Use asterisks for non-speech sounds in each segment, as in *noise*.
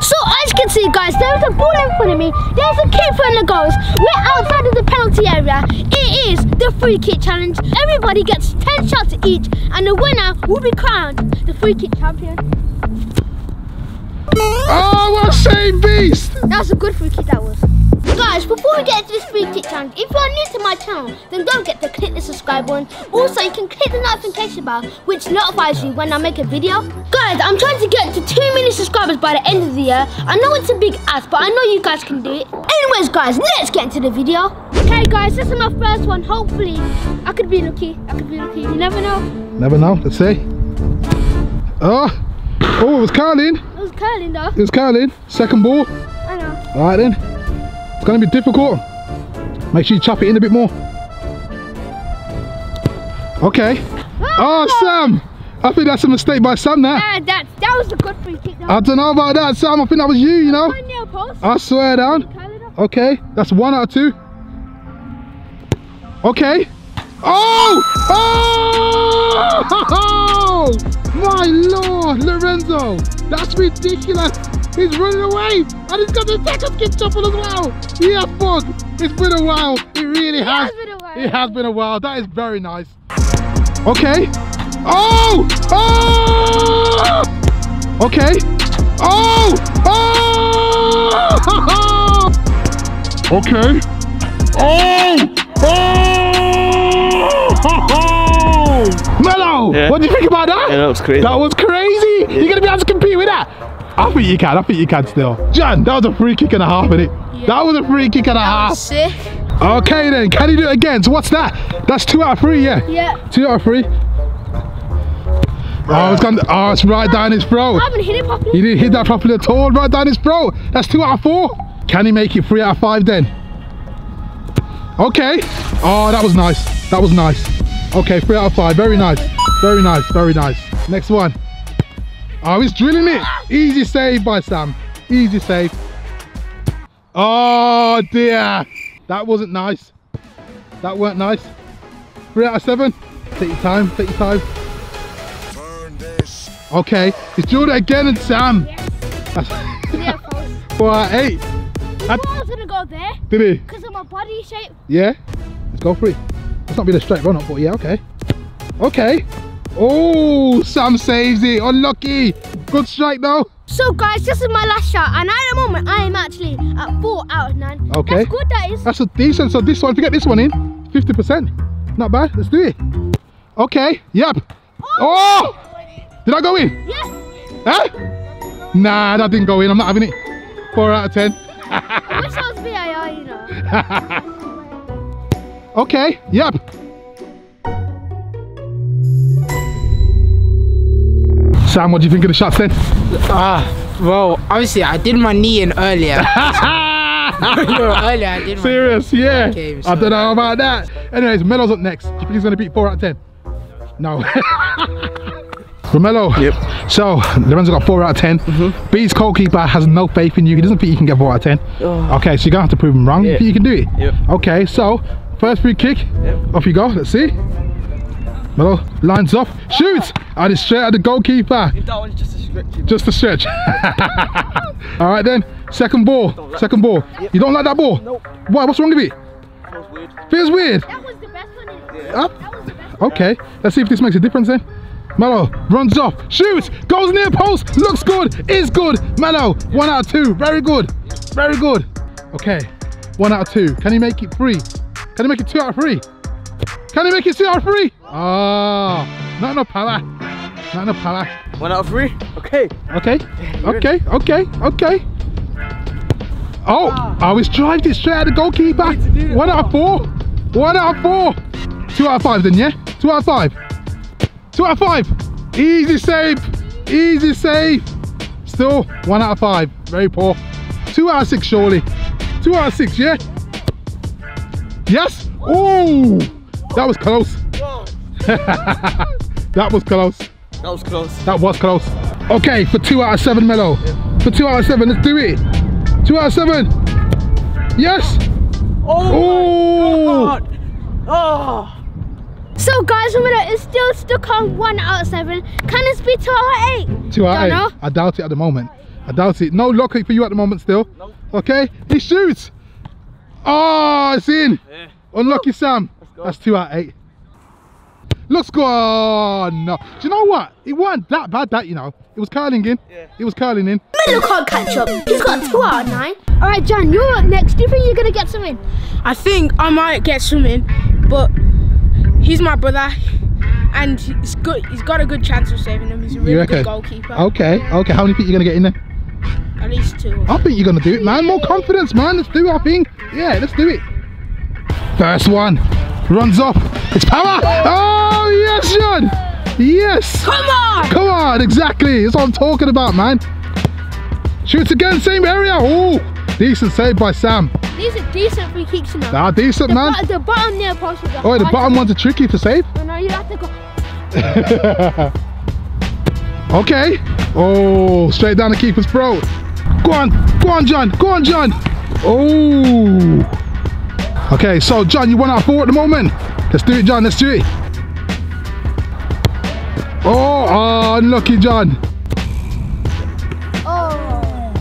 So as you can see guys, there's a ball in front of me, there's a keeper in the goals, we're outside of the penalty area. It is the free kick challenge. Everybody gets 10 shots each and the winner will be crowned the free kick champion. Oh, what a same beast! That was a good free kick that was. Guys, before we get into this free kick challenge, if you are new to my channel, then don't forget to click the subscribe button. Also, you can click the notification bell, which notifies you when I make a video. Guys, I'm trying to get to 2 million subscribers by the end of the year. I know it's a big ask, but I know you guys can do it. Anyways, guys, let's get into the video. Okay, guys, this is my first one. Hopefully, I could be lucky. I could be lucky. You never know. Never know, let's see. Oh, oh, it was curling. It was curling though. It was curling. Second ball. I know. All right then. It's gonna be difficult. Make sure you chop it in a bit more. Okay. Ah! Oh, Sam. I think that's a mistake by Sam now. Yeah, that, that was a good free kick. I don't know about that, Sam. I think that was you, you know. My nail post. I swear down. Curl it up. Okay, that's one out of two. Okay. Oh! Oh! *laughs* My lord, Lorenzo! That's ridiculous! He's running away! And he's got the second skip chopper as well! He has fun! It's been a while! It really has! has been a while. It has been a while. That is very nice. Okay. Oh! Oh! Okay. Oh! Oh! *laughs* Okay. Oh! Oh! *laughs* Mello! Yeah. What do you think about that? Yeah, that was crazy. That was crazy! You're gonna be able to compete with that? I think you can, I think you can still. John, that was a free kick and a half, innit? That was a free kick and a half. Sick. Okay then, can you do it again? So what's that? That's two out of three, yeah? Yeah. Two out of three. Oh, it's gone. Oh, it's right down his throat. I haven't hit it properly. He didn't hit that properly at all. Right down his throat. That's two out of four. Can he make it three out of five then? Okay. Oh, that was nice. That was nice. Okay, three out of five. Very nice. Very nice. Very nice. Next one. Oh, he's drilling it. Easy save by Sam. Easy save. Oh dear. That wasn't nice. That weren't nice. Three out of seven. Take your time. Take your time. Okay. He's doing it again and Sam. Yeah, four out of eight. I thought I was gonna go there Did he? because of my body shape. Yeah? Let's go for it. That's not been a straight run up, but yeah, okay. Okay. Oh, Sam saves it. Unlucky. Good strike though. So guys, this is my last shot, and at the moment I am actually at four out of nine. Okay. That's good. That is. That's a decent. So this one, if you get this one in, 50%. Not bad. Let's do it. Okay. Yep. Oh! oh! Did I go in? Yeah. Huh? Nah, that didn't go in. I'm not having it. Four out of ten. I wish I was VAR, you know. *laughs* okay. Yep. Sam, what do you think of the shots then? Ah, well, obviously I did my knee in earlier. *laughs* no, earlier I did my knee. Serious, yeah. Okay, I don't know about that. Anyways, Melo's up next. Do you think he's going to beat 4 out of 10? No. *laughs* Romello. Yep. So, Lorenzo got 4 out of 10. Mm-hmm. Beast goalkeeper has no faith in you. He doesn't think you can get 4 out of 10. Oh. Okay, so you're going to have to prove him wrong. You think you can do it? Yep. Okay, so, first free kick. Yep. Off you go. Let's see. Melo lines up. Shoots. And it's straight at the goalkeeper. That one's just a script. Just a stretch. *laughs* All right then. Second ball. Second ball. You don't like that ball? Nope. Why? What's wrong with it? That was weird. Feels weird. That was the best one. In it. Up. That was the best. one. Okay. Let's see if this makes a difference then. Mello runs off, shoots, goes near post, looks good, is good. Mello, one out of two, very good, very good. Okay, one out of two. Can he make it three? Can he make it two out of three? Can he make it of three? Ah, not enough power. Not enough power. One out of three. Okay. Okay, okay, okay, okay. Oh, I was driving it straight at the goalkeeper. One out of four. One out of four. Two out of five then, yeah? Two out of five. Two out of five. Easy save. Easy save. Still, one out of five. Very poor. Two out of six, surely. Two out of six, yeah? Yes? Oh, that was close. *laughs* that was close. That was close. That was close. Okay, for two out of seven, Mello. For two out of seven, let's do it. Two out of seven. Yes. Oh. God. Oh. So guys, remember it's still stuck on one out of seven. Can this be two out of eight? Two out of eight. I doubt it at the moment. I doubt it. No lock for you at the moment still. Nope. Okay, he shoots. Oh, it's in. Yeah. Unlucky Sam. Go. That's two out of eight. Looks good. No. Do you know what? It wasn't that bad, that, you know. It was curling in. Yeah. It was curling in. Milo can't catch up. He's got two out of nine. All right, John, you're up next. Do you think you're gonna get something? I think I might get swimming, but he's my brother, and he's good. He's got a good chance of saving him. He's a You really reckon? good goalkeeper. Okay, okay. How many think you're going to get in there? At least two. I think you're going to do it, man. More confidence, man. Let's do it, I think. Yeah, let's do it. First one. Runs up. It's power. Oh, yes, John. Yes. Come on! Come on, exactly. That's what I'm talking about, man. Shoots again, same area. Oh, decent save by Sam. These are decent free kicks, you know. Ah, decent, the, man. the bottom near post is Oh, the bottom ones are tricky to save. No, no, you have to go. *laughs* okay. Oh, straight down the keeper's throat. Go on, go on, John. Go on, John. Oh. Okay, so John, you one out four at the moment. Let's do it, John. Let's do it. Oh, oh unlucky, John. Oh.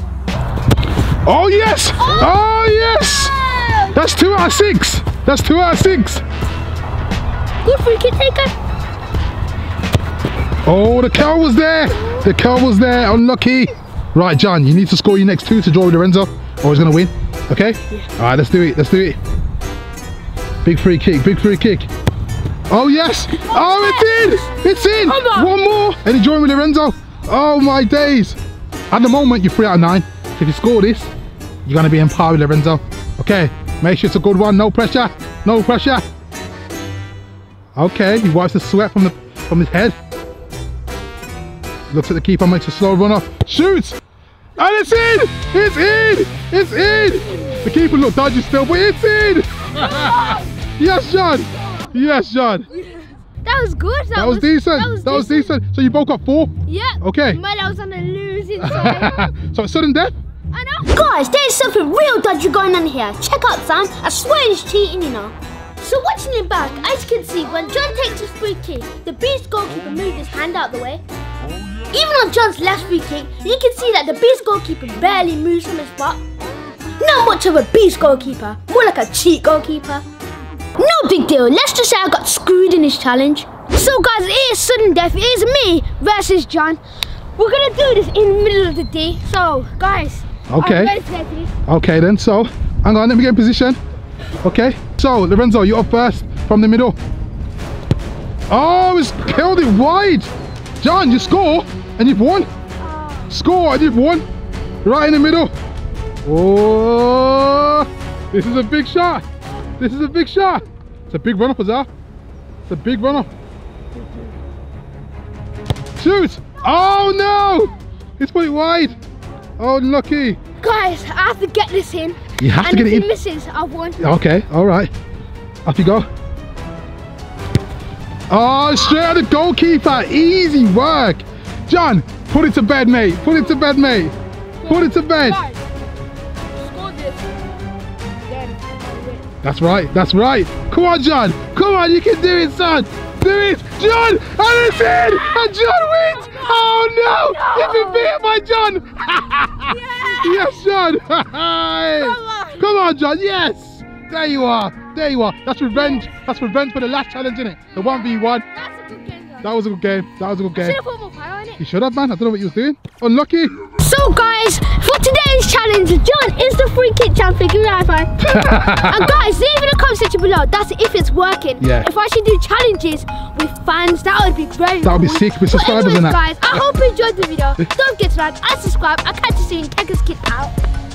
Oh yes! Oh, oh yes! That's two out of six. That's two out of six. Good free kick taker. Oh, the curl was there. The curl was there. Unlucky. Right, John, you need to score your next two to draw with Lorenzo, or he's gonna win. Okay? All right, let's do it. Let's do it. Big free kick. Big free kick. Oh yes! Oh, it's in! It's in! On. One more, and drawing with Lorenzo. Oh my days! At the moment, you're three out of nine. So if you score this, you're gonna be in par with Lorenzo. Okay, make sure it's a good one. No pressure. No pressure. Okay, he wipes the sweat from the from his head. Looks at the keeper, makes a slow run off. Shoots! And it's in! It's in! It's in! The keeper looked dodgy still, but it's in! *laughs* yes, John! Yes, John! That was good. That, That was decent. That was, That was decent. So you both got four? Yeah. Okay. Milo was on the losing *laughs* side. so it's sudden death? I know. Guys, there's something real dodgy going on here. Check out Sam. I swear he's cheating, you know. So watching it back, as you can see, when John takes his free kick, the beast goalkeeper moved his hand out the way. Even on John's last free kick, you can see that the beast goalkeeper barely moves from his spot. Not much of a beast goalkeeper, more like a cheat goalkeeper. No big deal, let's just say I got screwed in this challenge. So guys, it is sudden death, it is me versus John. We're gonna do this in the middle of the day. So guys, Okay. Ready to get this. Okay then, so hang on, let me get in position. Okay, so Lorenzo, you're up first from the middle. Oh, he's killed it wide. John, you score and you've won. Score and you've won. Right in the middle. Oh, this is a big shot. This is a big shot. It's a big run up, Azar. It's a big run up. Shoot. Oh no. He's put it wide. Oh, lucky. Guys, I have to get this in. You have to get it in. he misses, I've won. Okay, all right. Off you go. Oh, straight at the goalkeeper. Easy work. John, put it to bed, mate. Put it to bed, mate. Put it to bed. That's right. That's right. Come on, John. Come on, you can do it, son. Do it, John. And it's in. And John wins. Oh no! Oh, You've been beaten by John. *laughs* yes, John. *laughs* Come on. Come on, John. Yes. There you are. There you are. That's revenge. That's revenge for the last challenge, isn't it? The one v one. That's a good game, guys. That was a good game. That was a good game. have put more fire on it. You should have, man. I don't know what you was doing. Unlucky. So, guys, free kick champion. Give me a and guys, leave in the comment section below. That's if it's working. Yeah. If I should do challenges with fans, that would be great. That would be sick with subscribers and that. guys, I hope you enjoyed the video. Don't forget to like and subscribe. I'll catch you soon. Tekkerz Kid out.